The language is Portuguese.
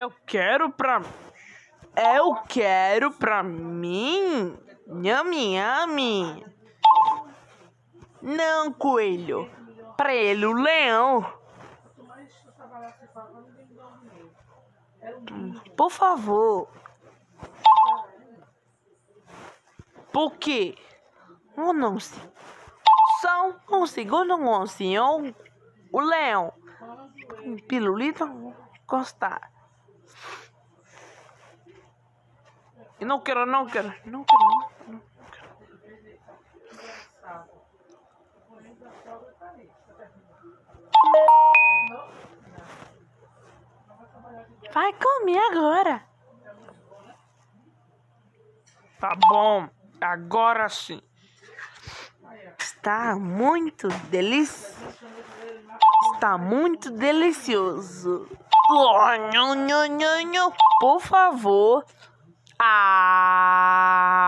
Eu quero pra. Eu quero pra mim. Nhame, nhame. Não, coelho. Pra ele, o leão. Por favor. Por quê? Não sei. Só um segundo, um senhor. O leão. Pilulito gostar. Eu não quero, não quero, não quero, não quero. Vai comer agora. Tá bom, agora sim. Está muito delicioso. Está muito delicioso. Oh. Por favor. Ah.